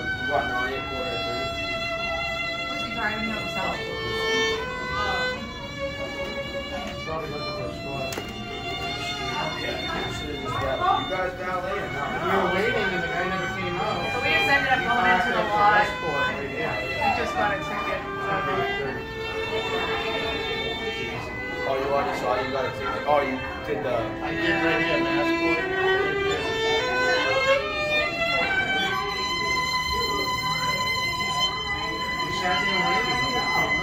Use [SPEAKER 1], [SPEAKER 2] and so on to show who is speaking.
[SPEAKER 1] what, nine, quarter to three?
[SPEAKER 2] Was he driving himself?
[SPEAKER 3] Probably looking for a
[SPEAKER 1] got- You guys valet or
[SPEAKER 3] We were waiting and the guy never came out.
[SPEAKER 2] So we just ended up going into the
[SPEAKER 3] at
[SPEAKER 2] lot. We just got a ticket.
[SPEAKER 1] Oh, you already saw, you got a ticket. Oh, you did the,
[SPEAKER 3] I did right We sat there and waited, nobody came up.